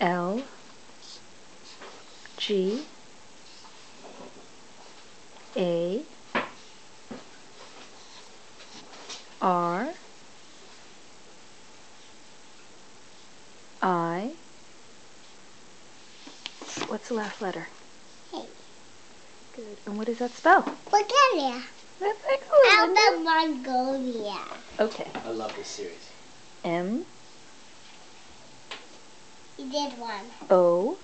L G A R I What's the last letter? Hey. Good. And what does that spell? Bulgaria. That's excellent. Oh, Alba Mongolia. Okay. I love this series. M You did one. O